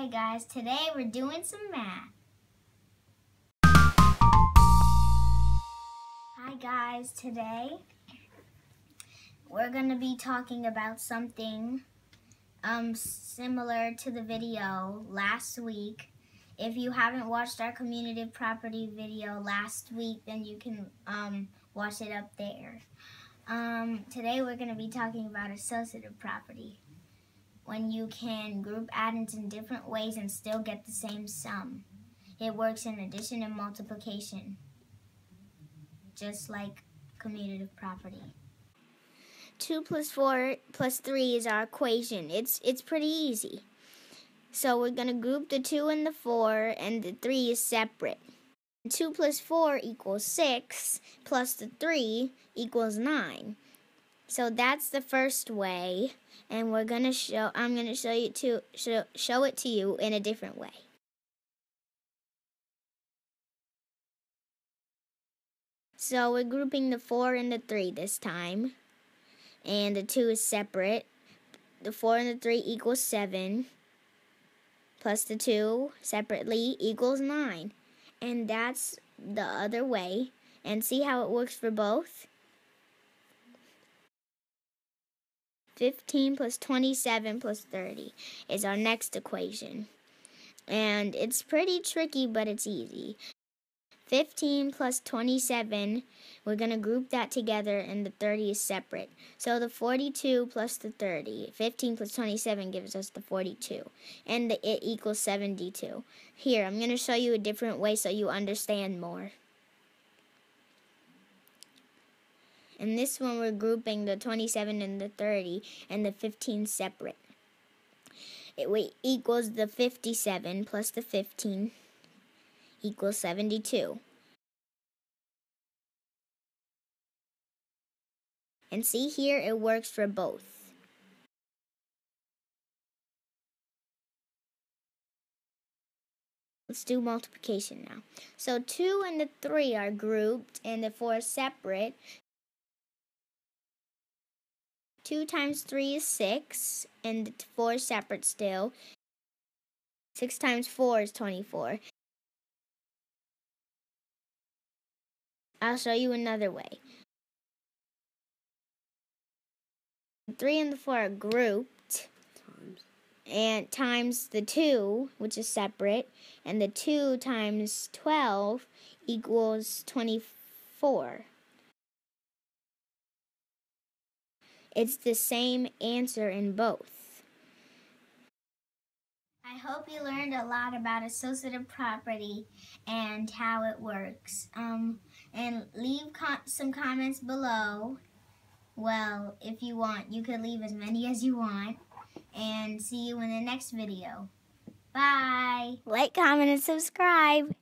Okay guys, today we're doing some math. Hi guys, today we're going to be talking about something um, similar to the video last week. If you haven't watched our commutative property video last week, then you can um, watch it up there. Um, today we're going to be talking about associative property when you can group addends in different ways and still get the same sum. It works in addition and multiplication, just like commutative property. 2 plus 4 plus 3 is our equation. It's, it's pretty easy. So we're going to group the 2 and the 4, and the 3 is separate. 2 plus 4 equals 6, plus the 3 equals 9. So that's the first way, and we're gonna show. I'm gonna show you to show, show it to you in a different way. So we're grouping the four and the three this time, and the two is separate. The four and the three equals seven, plus the two separately equals nine, and that's the other way. And see how it works for both. 15 plus 27 plus 30 is our next equation. And it's pretty tricky, but it's easy. 15 plus 27, we're going to group that together and the 30 is separate. So the 42 plus the 30, 15 plus 27 gives us the 42. And the, it equals 72. Here, I'm going to show you a different way so you understand more. In this one, we're grouping the 27 and the 30 and the 15 separate. It equals the 57 plus the 15 equals 72. And see here, it works for both. Let's do multiplication now. So 2 and the 3 are grouped and the 4 separate. 2 times 3 is 6, and 4 is separate still. 6 times 4 is 24. I'll show you another way. 3 and the 4 are grouped. Times. And times the 2, which is separate, and the 2 times 12 equals 24. It's the same answer in both. I hope you learned a lot about associative property and how it works. Um, and leave some comments below. Well, if you want, you can leave as many as you want. And see you in the next video. Bye. Like, comment, and subscribe.